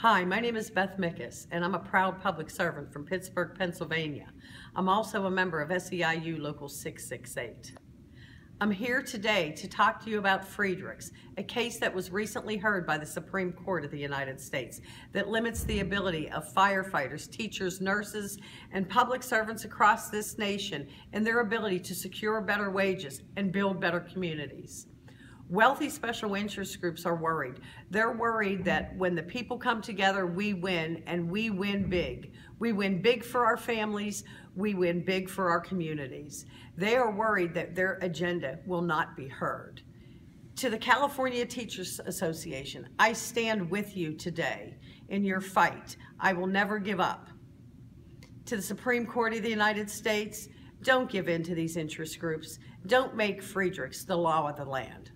Hi, my name is Beth Mikus, and I'm a proud public servant from Pittsburgh, Pennsylvania. I'm also a member of SEIU Local 668. I'm here today to talk to you about Friedrichs, a case that was recently heard by the Supreme Court of the United States that limits the ability of firefighters, teachers, nurses, and public servants across this nation in their ability to secure better wages and build better communities. Wealthy special interest groups are worried. They're worried that when the people come together, we win, and we win big. We win big for our families, we win big for our communities. They are worried that their agenda will not be heard. To the California Teachers Association, I stand with you today in your fight. I will never give up. To the Supreme Court of the United States, don't give in to these interest groups. Don't make Friedrichs the law of the land.